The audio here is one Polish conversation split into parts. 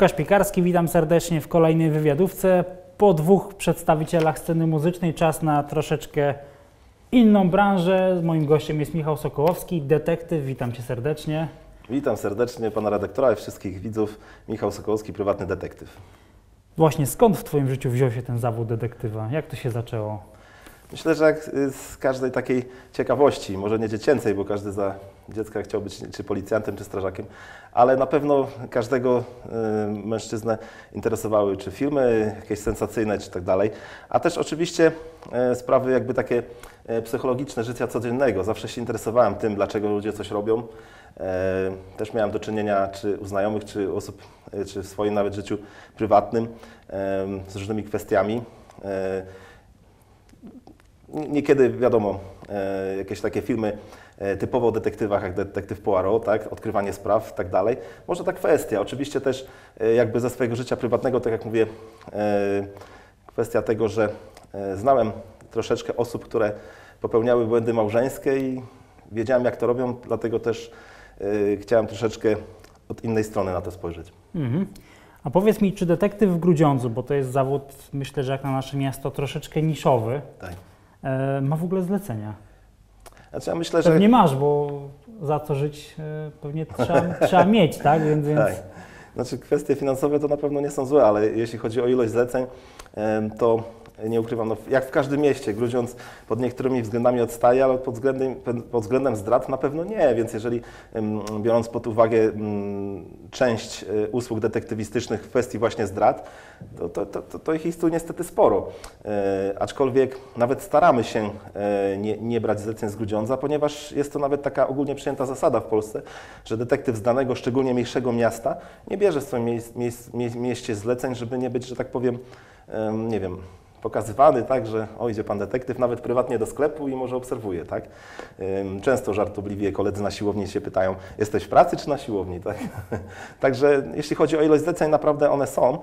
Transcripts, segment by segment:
Łukasz Piekarski, witam serdecznie w kolejnej wywiadówce. Po dwóch przedstawicielach sceny muzycznej czas na troszeczkę inną branżę. Moim gościem jest Michał Sokołowski, detektyw. Witam Cię serdecznie. Witam serdecznie pana redaktora i wszystkich widzów. Michał Sokołowski, prywatny detektyw. Właśnie skąd w Twoim życiu wziął się ten zawód detektywa? Jak to się zaczęło? Myślę, że jak z każdej takiej ciekawości, może nie dziecięcej, bo każdy za dziecka chciał być czy policjantem, czy strażakiem, ale na pewno każdego y, mężczyznę interesowały czy filmy jakieś sensacyjne, czy tak dalej, a też oczywiście y, sprawy jakby takie y, psychologiczne życia codziennego. Zawsze się interesowałem tym, dlaczego ludzie coś robią. Też miałem do czynienia czy u znajomych, czy osób, czy w swoim nawet życiu prywatnym z różnymi kwestiami niekiedy wiadomo, e, jakieś takie filmy e, typowo o detektywach, jak detektyw Poirot, tak, odkrywanie spraw i tak dalej. Może ta kwestia, oczywiście też e, jakby ze swojego życia prywatnego, tak jak mówię, kwestia tego, że znałem troszeczkę osób, które popełniały błędy małżeńskie i wiedziałem jak to robią, dlatego też chciałem troszeczkę od innej strony na to spojrzeć. Mhm. A powiedz mi, czy detektyw w Grudziądzu, bo to jest zawód, myślę, że jak na nasze miasto, troszeczkę niszowy. Tak ma w ogóle zlecenia. Znaczy ja myślę, że... Pewnie masz, bo za co żyć e, pewnie trzeba, trzeba mieć, tak? Więc, więc... tak. Znaczy kwestie finansowe to na pewno nie są złe, ale jeśli chodzi o ilość zleceń, to nie ukrywam, no, jak w każdym mieście, Grudziądz pod niektórymi względami odstaje, ale pod względem, pod względem zdrad na pewno nie, więc jeżeli biorąc pod uwagę część e, usług detektywistycznych w kwestii właśnie zdrad, to, to, to, to ich jest tu niestety sporo. E, aczkolwiek nawet staramy się e, nie, nie brać zleceń z Grudziądza, ponieważ jest to nawet taka ogólnie przyjęta zasada w Polsce, że detektyw z danego, szczególnie mniejszego miasta, nie bierze w swoim mie mie mieście zleceń, żeby nie być, że tak powiem, nie wiem, pokazywany, tak, że o, idzie pan detektyw nawet prywatnie do sklepu i może obserwuje, tak. Często żartobliwie koledzy na siłowni się pytają, jesteś w pracy czy na siłowni, tak. Także jeśli chodzi o ilość zleceń, naprawdę one są,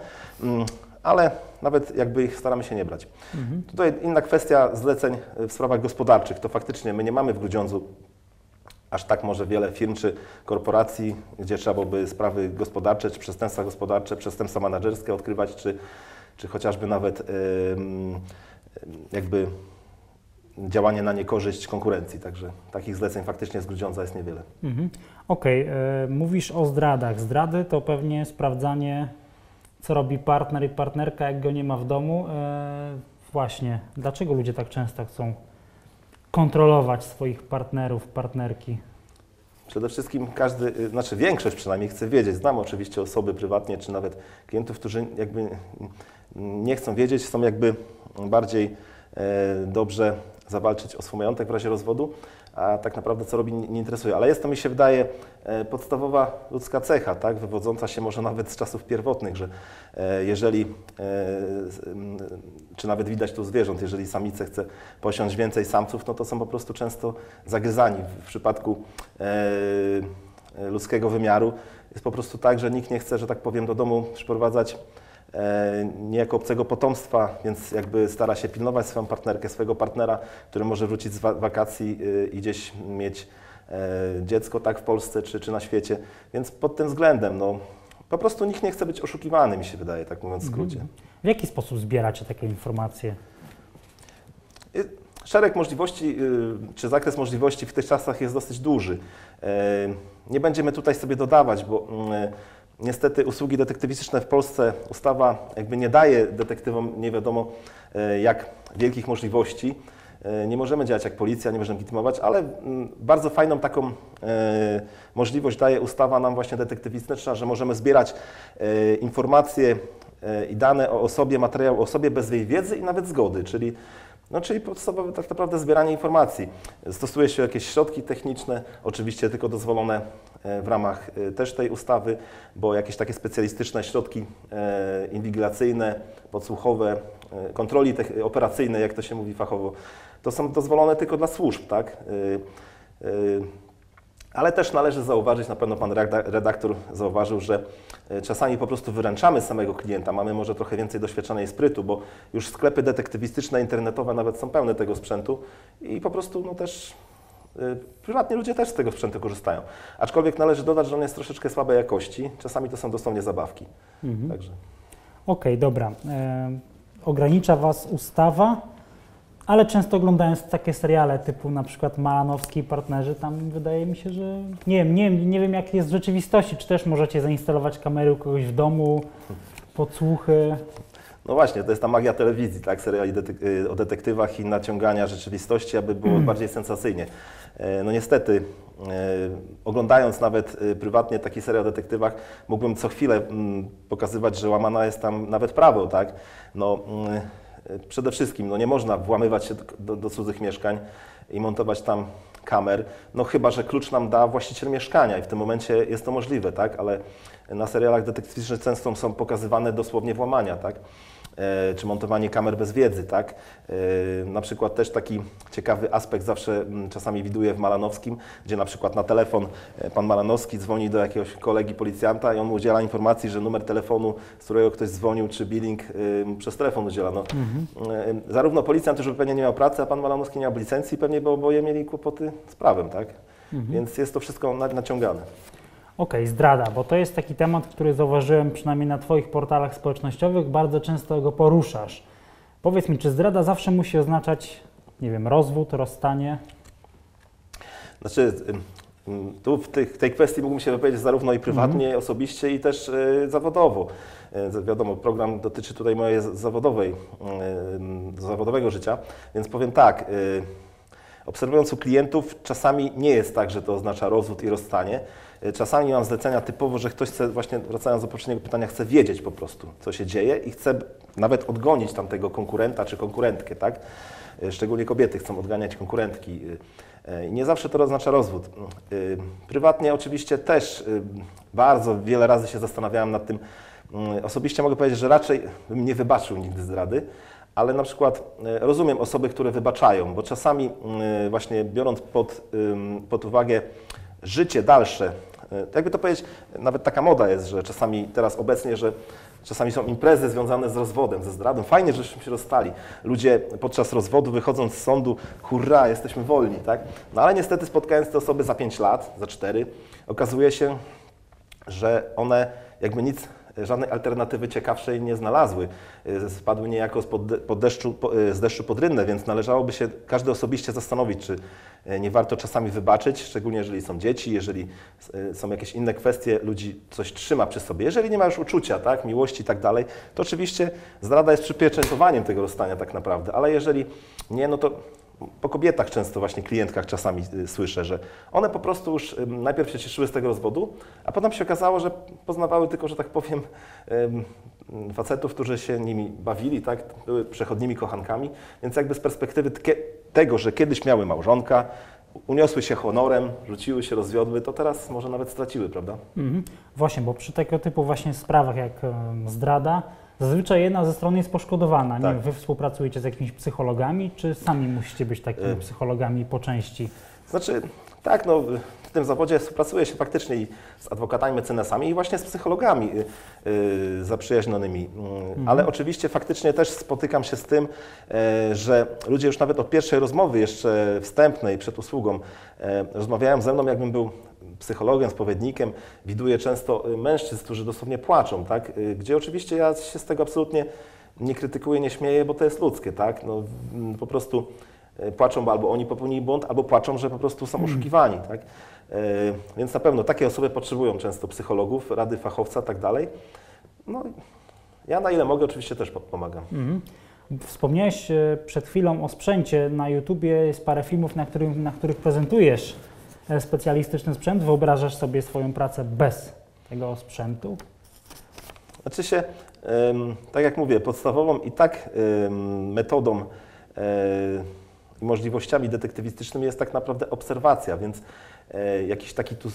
ale nawet jakby ich staramy się nie brać. Mhm. Tutaj inna kwestia zleceń w sprawach gospodarczych, to faktycznie my nie mamy w Grudziądzu aż tak może wiele firm czy korporacji, gdzie trzeba byłoby sprawy gospodarcze, czy przestępstwa gospodarcze, przestępstwa menedżerskie odkrywać, czy czy chociażby nawet jakby działanie na niekorzyść konkurencji. Także takich zleceń faktycznie z Grudziądza jest niewiele. Mhm. Okej, okay. E, mówisz o zdradach. Zdrady to pewnie sprawdzanie, co robi partner i partnerka, jak go nie ma w domu. E, właśnie, dlaczego ludzie tak często chcą kontrolować swoich partnerów, partnerki? Przede wszystkim każdy, y, znaczy większość przynajmniej chce wiedzieć. Znam oczywiście osoby prywatnie, czy nawet klientów, którzy jakby nie chcą wiedzieć, chcą jakby bardziej e, dobrze zawalczyć o swój majątek w razie rozwodu, a tak naprawdę co robi nie interesuje. Ale jest to, mi się wydaje, e, podstawowa ludzka cecha, tak, wywodząca się może nawet z czasów pierwotnych, że e, jeżeli, czy nawet widać tu zwierząt, jeżeli samice chce posiąść więcej samców, no to są po prostu często zagryzani. W przypadku ludzkiego wymiaru jest po prostu tak, że nikt nie chce, że tak powiem, do domu przyprowadzać niejako obcego potomstwa, więc jakby stara się pilnować swoją partnerkę, swojego partnera, który może wrócić z wakacji y, i gdzieś mieć e, dziecko tak w Polsce czy, czy na świecie. Więc pod tym względem no, po prostu nikt nie chce być oszukiwany, mi się wydaje, tak mówiąc w skrócie. Mhm. W jaki sposób zbieracie takie informacje? Y, szereg możliwości, y, czy zakres możliwości w tych czasach jest dosyć duży. E, nie będziemy tutaj sobie dodawać, bo mm, Niestety usługi detektywistyczne w Polsce ustawa jakby nie daje detektywom nie wiadomo e, jak wielkich możliwości. E, nie możemy działać jak policja, nie możemy legitymować, ale mm, bardzo fajną taką e, możliwość daje ustawa nam właśnie detektywistyczna, że możemy zbierać informacje i dane o osobie, materiał o osobie bez jej wiedzy i nawet zgody, czyli no, czyli podstawowe tak naprawdę zbieranie informacji. Stosuje się jakieś środki techniczne, oczywiście tylko dozwolone e, w ramach e, też tej ustawy, bo jakieś takie specjalistyczne środki e, inwigilacyjne, podsłuchowe, kontroli operacyjnej, jak to się mówi fachowo, to są dozwolone tylko dla służb, tak? Ale też należy zauważyć, na pewno pan redaktor zauważył, że e, czasami po prostu wyręczamy samego klienta, mamy może trochę więcej doświadczenia i sprytu, bo już sklepy detektywistyczne, internetowe nawet są pełne tego sprzętu i po prostu no też Y, Prywatnie ludzie też z tego sprzętu korzystają. Aczkolwiek należy dodać, że on jest troszeczkę słabej jakości. Czasami to są dosłownie zabawki. Mhm. Także. Okej, dobra. E, ogranicza Was ustawa, ale często oglądając takie seriale typu na przykład Malanowski i partnerzy, tam wydaje mi się, że nie wiem, nie, wiem- nie wiem jak jest w rzeczywistości, czy też możecie zainstalować kamery u kogoś w domu, podsłuchy. No właśnie, to jest ta magia telewizji, tak? Seriali detek- y, o detektywach i naciągania rzeczywistości, aby było bardziej sensacyjnie. E, No niestety, e, oglądając nawet y, prywatnie taki serial o detektywach, mógłbym co chwilę mm, pokazywać, że łamana jest tam nawet prawo, tak? No, mm, przede wszystkim, no nie można włamywać się do, do, cudzych mieszkań i montować tam kamer, no chyba, że klucz nam da właściciel mieszkania i w tym momencie jest to możliwe, tak? Ale na serialach detektywistycznych często są pokazywane dosłownie włamania, tak? E, czy montowanie kamer bez wiedzy, tak? E, Na przykład też taki ciekawy aspekt zawsze mm, czasami widuję w Malanowskim, gdzie na przykład na telefon e, pan Malanowski dzwoni do jakiegoś kolegi policjanta i on mu udziela informacji, że numer telefonu, z którego ktoś dzwonił, czy billing przez telefon udziela. No, e, Zarówno policjant już pewnie nie miał pracy, a pan Malanowski nie miał licencji, pewnie bo oboje mieli kłopoty z prawem, tak? Więc jest to wszystko na- naciągane. Okej, zdrada, bo to jest taki temat, który zauważyłem przynajmniej na Twoich portalach społecznościowych, bardzo często go poruszasz. Powiedz mi, czy zdrada zawsze musi oznaczać, nie wiem, rozwód, rozstanie? Znaczy, ym, tu w tych, tej kwestii mógłbym się wypowiedzieć zarówno i prywatnie, osobiście, i też y, zawodowo. Y, wiadomo, program dotyczy tutaj mojej zawodowej, y, zawodowego życia, więc powiem tak. Y, obserwując u klientów, czasami nie jest tak, że to oznacza rozwód i rozstanie. Y, Czasami mam zlecenia typowo, że ktoś chce, właśnie wracając do poprzedniego pytania, chce wiedzieć po prostu, co się dzieje i chce nawet odgonić tamtego konkurenta czy konkurentkę, tak? Y, Szczególnie kobiety chcą odganiać konkurentki. I Nie zawsze to oznacza rozwód. Prywatnie oczywiście też bardzo wiele razy się zastanawiałem nad tym. Y, Osobiście mogę powiedzieć, że raczej bym nie wybaczył nigdy zdrady, ale na przykład rozumiem osoby, które wybaczają, bo czasami y, właśnie biorąc pod, pod uwagę życie dalsze, y, jakby to powiedzieć, nawet taka moda jest, że czasami teraz obecnie, że czasami są imprezy związane z rozwodem, ze zdradą. Fajnie, żeśmy się rozstali. Ludzie podczas rozwodu wychodząc z sądu, hurra, jesteśmy wolni, tak? No ale niestety spotkając te osoby za 5 lat, za 4, okazuje się, że one jakby nic, żadnej alternatywy ciekawszej nie znalazły. Y, Spadły niejako spod, pod deszczu, y, z deszczu pod rynnę, więc należałoby się każdy osobiście zastanowić, czy y, nie warto czasami wybaczyć, szczególnie jeżeli są dzieci, jeżeli są jakieś inne kwestie, ludzi coś trzyma przy sobie. Jeżeli nie ma już uczucia, tak, miłości i tak dalej, to oczywiście zdrada jest przypieczętowaniem tego rozstania tak naprawdę, ale jeżeli nie, no to po kobietach często właśnie klientkach czasami y, słyszę, że one po prostu już najpierw się cieszyły z tego rozwodu, a potem się okazało, że poznawały tylko, że tak powiem, facetów, którzy się nimi bawili, tak, były przechodnimi kochankami, więc jakby z perspektywy tego, że kiedyś miały małżonka, uniosły się honorem, rzuciły się, rozwiodły, to teraz może nawet straciły, prawda? Mhm. Właśnie, bo przy tego typu właśnie sprawach jak zdrada, zazwyczaj jedna ze stron jest poszkodowana. Nie Tak. wiem, wy współpracujecie z jakimiś psychologami, czy sami musicie być takimi psychologami po części? Znaczy, tak, no, w tym zawodzie współpracuje się faktycznie z adwokatami, mecenesami i właśnie z psychologami y, y, zaprzyjaźnionymi. Mm, Ale oczywiście faktycznie też spotykam się z tym, e, że ludzie już nawet od pierwszej rozmowy, jeszcze wstępnej, przed usługą, e, rozmawiają ze mną, jakbym był psychologiem, spowiednikiem. Widuję często y, mężczyzn, którzy dosłownie płaczą, tak? Y, gdzie oczywiście ja się z tego absolutnie nie krytykuję, nie śmieję, bo to jest ludzkie, tak? No, mm, po prostu e, płaczą, bo albo oni popełnili błąd, albo płaczą, że po prostu są oszukiwani. Tak? Więc na pewno takie osoby potrzebują często psychologów, rady fachowca, tak dalej. No, ja na ile mogę oczywiście też po- pomagam. Mhm. Wspomniałeś przed chwilą o sprzęcie. Na YouTubie jest parę filmów, na, którym, na których prezentujesz specjalistyczny sprzęt. Wyobrażasz sobie swoją pracę bez tego sprzętu? Znaczy się, tak jak mówię, podstawową i tak metodą e, możliwościami detektywistycznymi jest tak naprawdę obserwacja, więc e, jakiś taki tu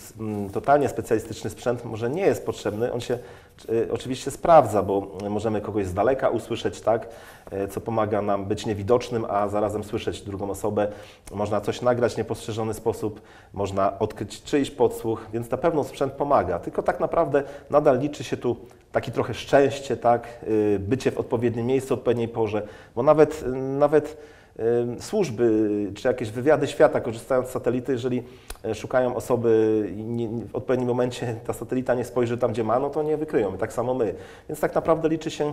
totalnie specjalistyczny sprzęt może nie jest potrzebny. On się e, oczywiście sprawdza, bo możemy kogoś z daleka usłyszeć, tak, e, co pomaga nam być niewidocznym, a zarazem słyszeć drugą osobę. Można coś nagrać w niepostrzeżony sposób, można odkryć czyjś podsłuch, więc na pewno sprzęt pomaga. Tylko tak naprawdę nadal liczy się tu taki trochę szczęście, tak, y, bycie w odpowiednim miejscu, w odpowiedniej porze, bo nawet, nawet y, służby czy jakieś wywiady świata korzystając z satelity, jeżeli e, szukają osoby i w odpowiednim momencie ta satelita nie spojrzy tam, gdzie ma, no to nie wykryją. Tak samo my. Więc tak naprawdę liczy się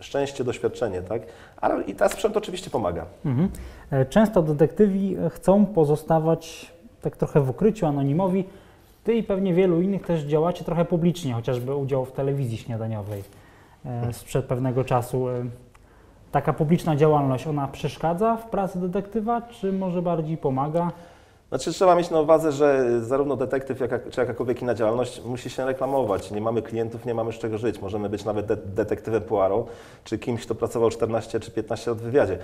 szczęście, doświadczenie, tak? Ale i ten sprzęt oczywiście pomaga. Mhm. E, Często detektywi chcą pozostawać tak trochę w ukryciu, anonimowi. Ty i pewnie wielu innych też działacie trochę publicznie, chociażby udział w telewizji śniadaniowej e, sprzed pewnego czasu. E, Taka publiczna działalność, ona przeszkadza w pracy detektywa, czy może bardziej pomaga? Znaczy trzeba mieć na uwadze, że zarówno detektyw, jak, czy jakakolwiek inna działalność musi się reklamować. Nie mamy klientów, nie mamy z czego żyć. Możemy być nawet de detektywem Poirot, czy kimś, kto pracował 14 czy 15 lat w wywiadzie.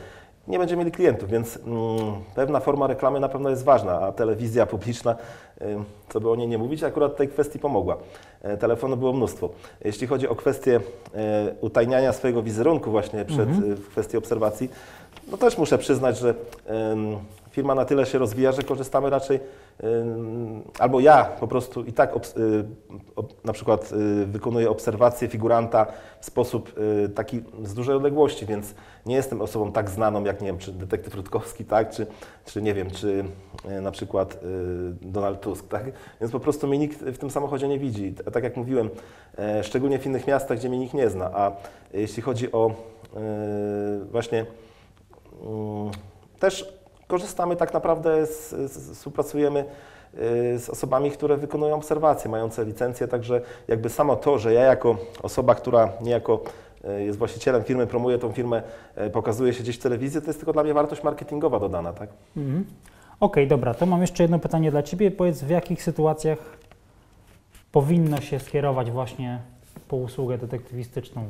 Nie będziemy mieli klientów, więc mm, pewna forma reklamy na pewno jest ważna, a telewizja publiczna, y, co by o niej nie mówić, akurat tej kwestii pomogła. E, telefonu było mnóstwo. Jeśli chodzi o kwestię e, utajniania swojego wizerunku właśnie przed Mhm. y, w kwestii obserwacji, no też muszę przyznać, że firma na tyle się rozwija, że korzystamy raczej, albo ja po prostu i tak obs- y, na przykład y, wykonuję obserwację figuranta w sposób y, taki z dużej odległości, więc nie jestem osobą tak znaną jak, nie wiem, czy detektyw Rutkowski, tak, czy, czy nie wiem, czy na przykład Donald Tusk, tak, więc po prostu mnie nikt w tym samochodzie nie widzi. Tak jak mówiłem, e, szczególnie w innych miastach, gdzie mnie nikt nie zna, a jeśli chodzi o właśnie Mm, Też korzystamy tak naprawdę, z, z, współpracujemy y, z osobami, które wykonują obserwacje, mające licencję, także jakby samo to, że ja jako osoba, która niejako y, jest właścicielem firmy, promuje tą firmę, y, pokazuje się gdzieś w telewizji, to jest tylko dla mnie wartość marketingowa dodana, tak? Mhm. Okej, dobra, to mam jeszcze jedno pytanie dla Ciebie. Powiedz, w jakich sytuacjach powinno się skierować właśnie po usługę detektywistyczną?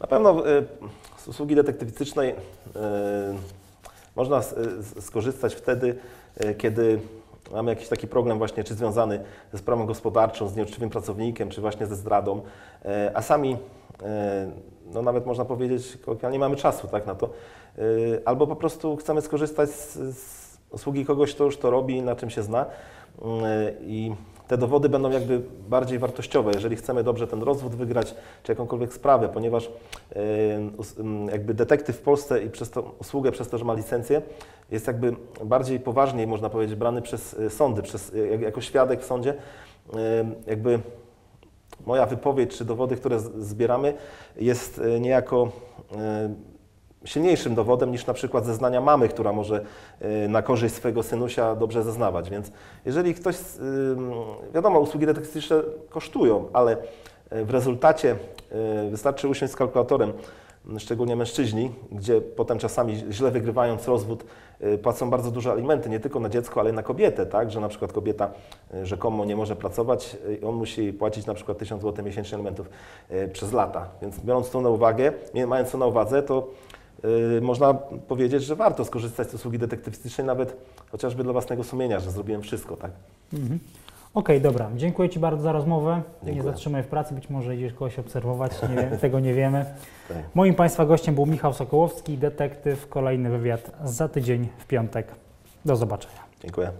Na pewno z usługi detektywistycznej y, można s- skorzystać wtedy, y, kiedy mamy jakiś taki problem właśnie, czy związany ze sprawą gospodarczą, z nieuczciwym pracownikiem, czy właśnie ze zdradą, a sami, no nawet można powiedzieć, kolokwialnie mamy czasu tak na to, albo po prostu chcemy skorzystać z, z usługi kogoś, kto już to robi, na czym się zna. I te dowody będą jakby bardziej wartościowe, jeżeli chcemy dobrze ten rozwód wygrać, czy jakąkolwiek sprawę, ponieważ e, us- m, jakby detektyw w Polsce i przez tą usługę, przez to, że ma licencję, jest jakby bardziej poważniej, można powiedzieć, brany przez e, sądy, przez, jak- jako świadek w sądzie. Jakby moja wypowiedź czy dowody, które zbieramy, jest niejako silniejszym dowodem niż na przykład zeznania mamy, która może e, na korzyść swojego synusia dobrze zeznawać. Więc jeżeli ktoś, ym, wiadomo, usługi detektywistyczne kosztują, ale e, w rezultacie wystarczy usiąść z kalkulatorem, szczególnie mężczyźni, gdzie potem czasami źle wygrywając rozwód płacą bardzo duże alimenty, nie tylko na dziecko, ale i na kobietę, tak, że na przykład kobieta rzekomo nie może pracować i on musi płacić na przykład 1000 zł miesięcznie alimentów przez lata. Więc biorąc to na uwagę, mając to na uwadze, to można powiedzieć, że warto skorzystać z usługi detektywistycznej, nawet chociażby dla własnego sumienia, że zrobiłem wszystko, tak? Mhm. Okej, dobra. Dziękuję Ci bardzo za rozmowę. Nie Dziękuję. zatrzymuję w pracy, być może idziesz kogoś obserwować, nie tego nie wiemy. tak. Moim Państwa gościem był Michał Sokołowski, detektyw. Kolejny wywiad za tydzień w piątek. Do zobaczenia. Dziękuję.